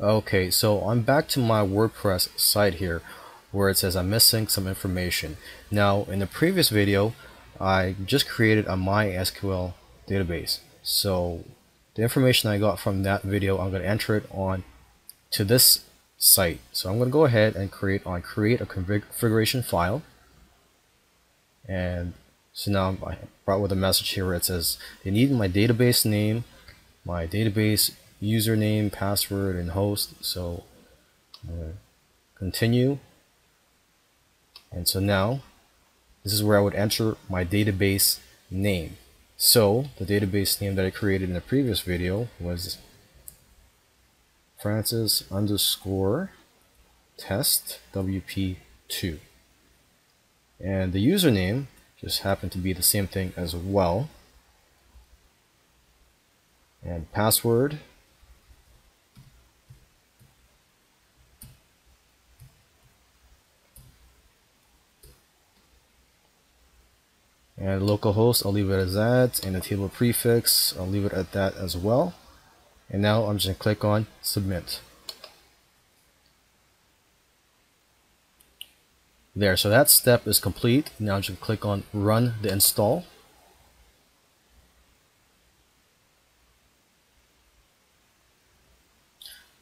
Okay, so I'm back to my WordPress site here where it says I'm missing some information. Now, in the previous video, I just created a MySQL database. So the information I got from that video, I'm going to enter it on to this site. So I'm going to go ahead and create on create a configuration file. And so now I brought with a message here where it says they need my database name, my database username, password, and host. So continue. And so now this is where I would enter my database name. So the database name that I created in the previous video was Francis underscore test WP2. And the username just happened to be the same thing as well. And password and localhost I'll leave it as that. And the table prefix I'll leave it at that as well. And now I'm just going to click on submit. There so that step is complete. Now I'm just going to click on run the install.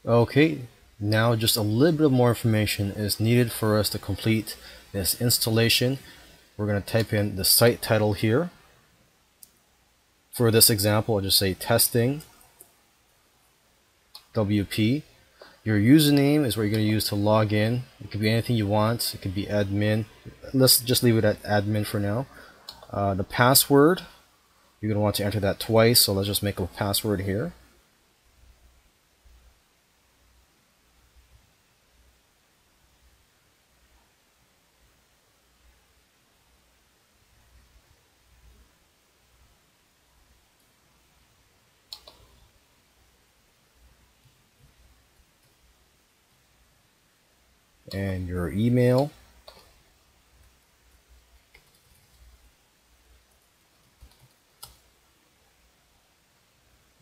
Okay now just a little bit more information is needed for us to complete this installation we're going to type in the site title here. For this example, I'll just say testing WP. Your username is what you're going to use to log in. It could be anything you want. It could be admin. Let's just leave it at admin for now. Uh, the password, you're going to want to enter that twice, so let's just make a password here. And your email.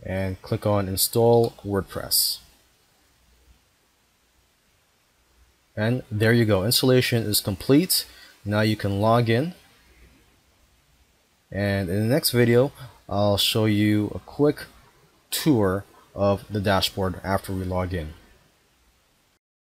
And click on install WordPress. And there you go. Installation is complete. Now you can log in. And in the next video, I'll show you a quick tour of the dashboard after we log in.